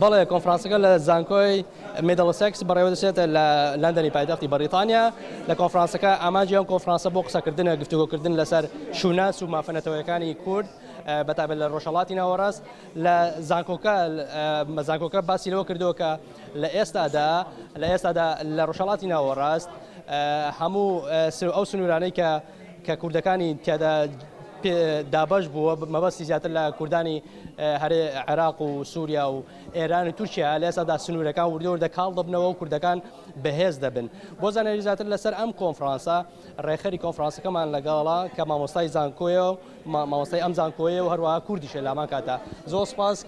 بەڵێ کۆنفرانسەکە لە زانکۆی مێدڵسێکس بەڕێوەدەچێت لە لەندەنی پایتەختی بەریتانیا لە کۆنفرانسەکە ئاماجی ئەم کۆنفرانسە بۆ قسەکردنە گفتوگۆکردن لەسەر شووناس و مافەنەتەوەیەکانی کورد بەتابێت لە ڕۆژهڵاتی ناوەڕاست لە زانکۆکە مەزانکۆکە باسی لەوە کردەوە کە لە ئێستادا لە ئێستادا لە ڕۆژهڵاتی ناوەڕاست هەموو ئەو سنوورانەی کە کە کوردەکانی تیادا دابەش بووە مەبەستی زیاتر لە کوردانی هەرێ عێراق و سووریا و ئێران و تورکیا لە ئێسادا سنوورەکان وردە وردە کاڵ دەبنەوە و کوردەکان بەهێز دەبن بۆ زانێری زیاتر لەسەر ئەم کۆنفرانسە ڕێخەری کۆنفرانسەکەمان لەگەڵا کە مامۆستای زانکۆیە و مامۆستای ئەم زانکۆیە و هەروە کوردیشە لامان کاتە زۆر سپاس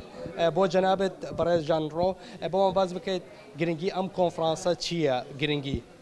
بۆ جەنابێت بەڕێز ژانڕۆ بۆمان باز بکەیت گرنگی ئەم کۆنفرانسە چییە گرنگی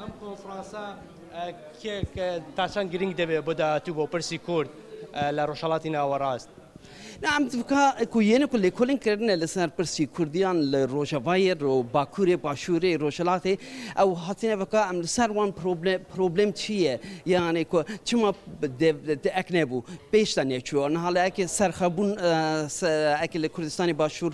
ئەم کۆنفرانسە تاچەند گرنگ دەبێت بۆ داهاتوو بۆ پرسی کورد لە ڕۆژهەڵاتی ناوەڕاست؟ نعم تفکە کو یەنە کو لێکۆلین کردنە لەسەر پرسی کوردیان لە ڕۆژەڤایێ و باکوورێ باشوورێ ڕۆژهەڵاتێ ئەو هاتنە بەکا ئەم لەسەر وان پرۆبلێم چییە یانێ کو چما ئەک نەبوو پێشتان نێچووە نهاڵە ئەکێ سەرخەبوون ئەکێ لە کوردستانی باشوور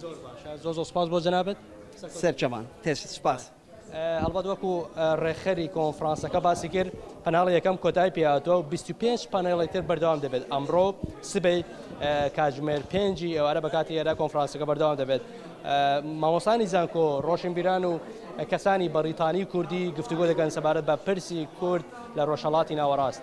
زۆر باشە زۆر زۆر سپاس بۆ جەنابت. سەرچەوان. تێش سپاس. هەڵبەت وەکو ڕێکخەری کۆنفڕانسەکە باسی کرد پەناڵی یەکەم کۆتایی پێهاتوە و بیست و پێنج پەنێڵی تر بەردەوام دەبێت ئەمڕۆ سبەی کاتژمێر پێنج ی ئێوارە بە کاتی ئێرە کۆنفڕانسەکە بەردەوام دەبێت مامۆستانی زانکۆ ڕۆشنبیران و کەسانی بەڕیتانی و کوردی گفتوگۆ دەکەن سەبارەت بە پرسی کورد لە ڕۆژهەڵاتی ناوەڕاست.